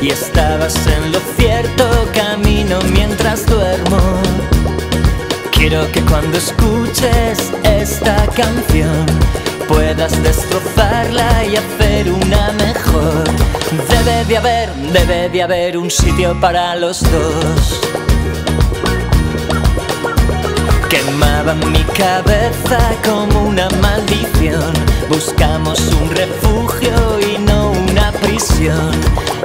y estabas en lo cierto camino mientras duermo. Quiero que cuando escuches esta canción puedas destrozarla y hacer una mejor. Debe de haber, debe de haber un sitio para los dos. Quemaba mi cabeza como una maldición. Buscamos un refugio y no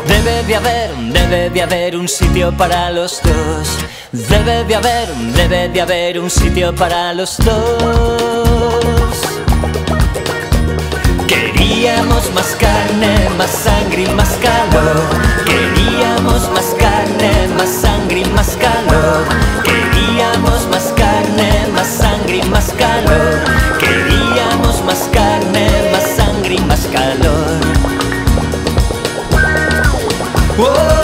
Debe de haber, debe de haber un sitio para los dos. Debe de haber, debe de haber un sitio para los dos. Queríamos más carne, más sangre y más calor. Queríamos más carne, más sangre y más calor. Queríamos más carne, más sangre y más calor. Queríamos más carne, más sangre y más calor. 我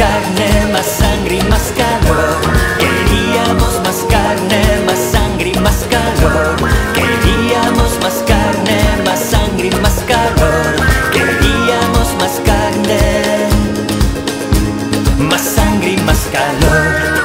carne, más sangre y más calor. Queríamos más carne, más sangre y más calor. Queríamos más carne, más sangre y más calor. Queríamos más carne, más sangre y más calor.